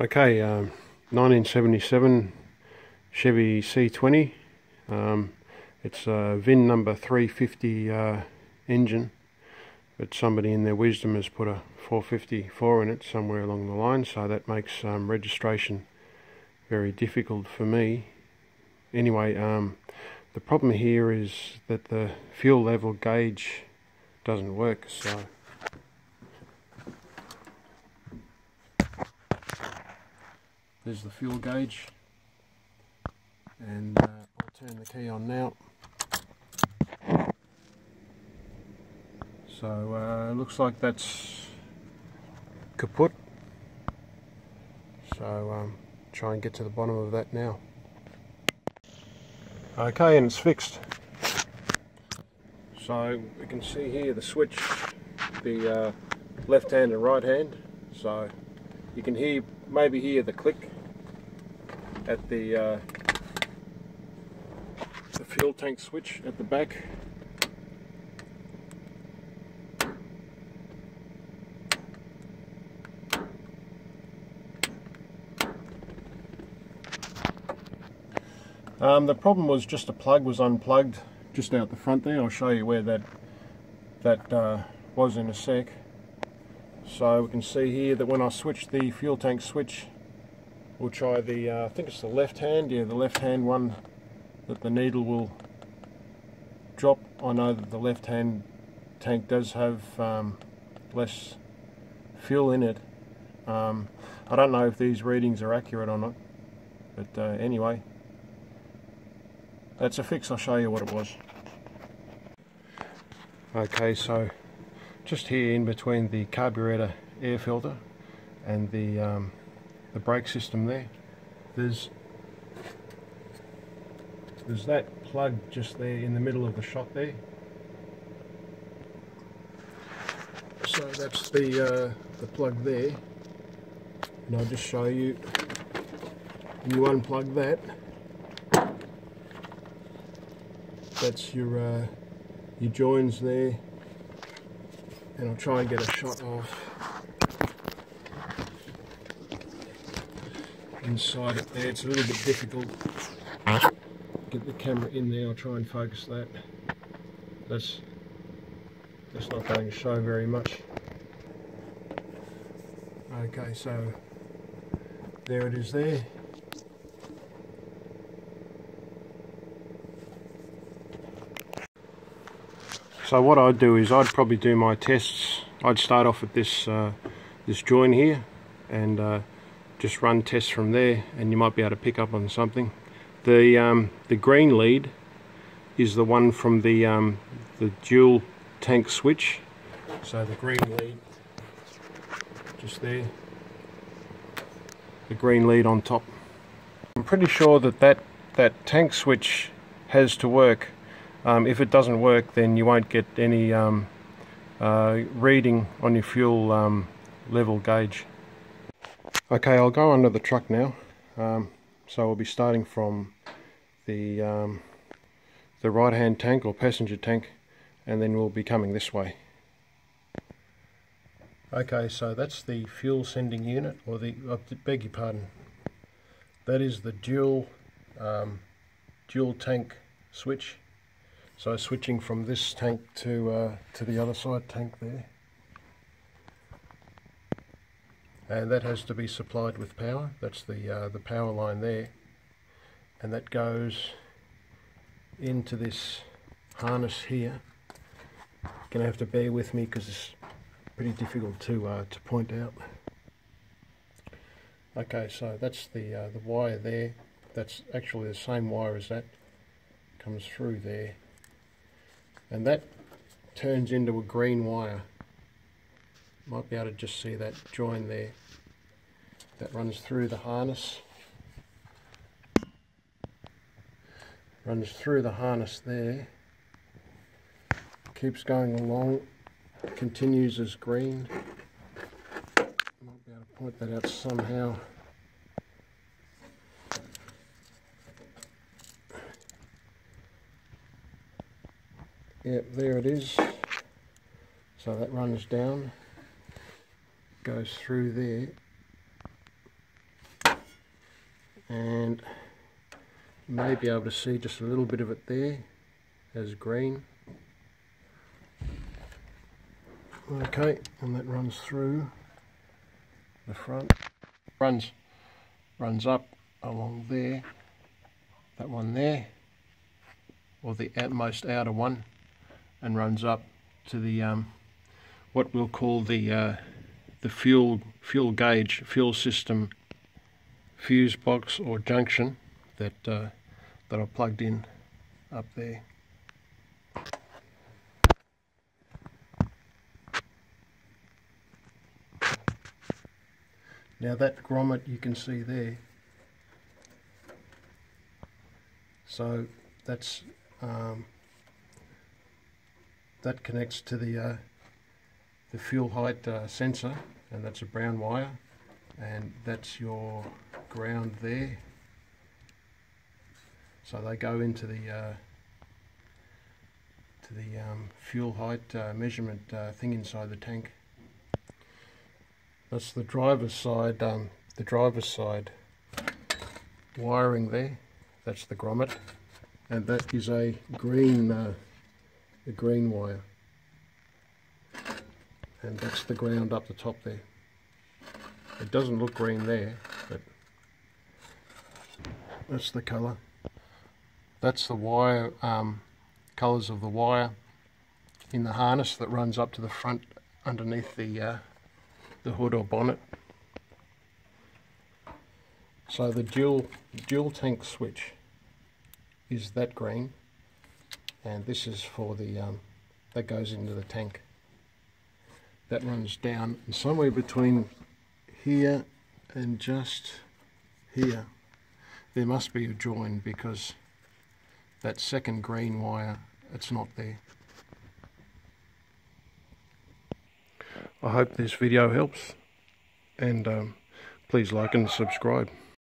Okay, um, 1977 Chevy C20. Um, it's a VIN number 350 uh, engine, but somebody in their wisdom has put a 454 in it somewhere along the line, so that makes um, registration very difficult for me. Anyway, um, the problem here is that the fuel level gauge doesn't work, so There's the fuel gauge and uh, I'll turn the key on now. So uh, looks like that's kaput. So um, try and get to the bottom of that now. Okay, and it's fixed. So we can see here the switch, the uh, left hand and right hand. So you can hear maybe hear the click at the, uh, the fuel tank switch at the back. Um, the problem was just a plug was unplugged just out the front there. I'll show you where that that uh, was in a sec. So we can see here that when I switch the fuel tank switch We'll try the, uh, I think it's the left hand, yeah, the left hand one that the needle will drop. I know that the left hand tank does have um, less fuel in it. Um, I don't know if these readings are accurate or not, but uh, anyway, that's a fix. I'll show you what it was. Okay, so just here in between the carburetor air filter and the um, the brake system there. There's there's that plug just there in the middle of the shot there. So that's the uh, the plug there. And I'll just show you. You unplug that. That's your uh, your joins there. And I'll try and get a shot off. Inside it there. It's a little bit difficult. Get the camera in there, I'll try and focus that. That's, that's not going to show very much. Okay, so there it is there. So what I'd do is I'd probably do my tests. I'd start off with this uh, this join here and uh, just run tests from there and you might be able to pick up on something. The, um, the green lead is the one from the, um, the dual tank switch. So the green lead, just there, the green lead on top. I'm pretty sure that that, that tank switch has to work. Um, if it doesn't work then you won't get any um, uh, reading on your fuel um, level gauge. Okay, I'll go under the truck now. Um, so we'll be starting from the um, the right hand tank or passenger tank and then we'll be coming this way. Okay, so that's the fuel sending unit, or the, I beg your pardon, that is the dual um, dual tank switch. So switching from this tank to uh, to the other side tank there and that has to be supplied with power. That's the uh, the power line there. And that goes into this harness here. Gonna have to bear with me because it's pretty difficult to uh, to point out. Okay so that's the uh, the wire there. That's actually the same wire as that comes through there. And that turns into a green wire might be able to just see that join there that runs through the harness. Runs through the harness there. Keeps going along continues as green. Might be able to point that out somehow. Yep there it is. So that runs down goes through there. And you may be able to see just a little bit of it there as green. Okay and that runs through the front. Runs runs up along there. That one there or the most outer one and runs up to the um, what we'll call the uh, the fuel fuel gauge fuel system fuse box or junction that uh, that I plugged in up there. Now that grommet you can see there, so that's um, that connects to the uh, the fuel height uh, sensor and that's a brown wire and that's your ground there. So they go into the uh, to the um, fuel height uh, measurement uh, thing inside the tank. That's the driver's side um, the driver's side wiring there. That's the grommet. And that is a green uh, a green wire and that's the ground up the top there. It doesn't look green there but that's the colour. That's the wire um, colours of the wire in the harness that runs up to the front underneath the uh, the hood or bonnet. So the dual dual tank switch is that green and this is for the um, that goes into the tank that runs down somewhere between here and just here. There must be a join because that second green wire it's not there. I hope this video helps and um, please like and subscribe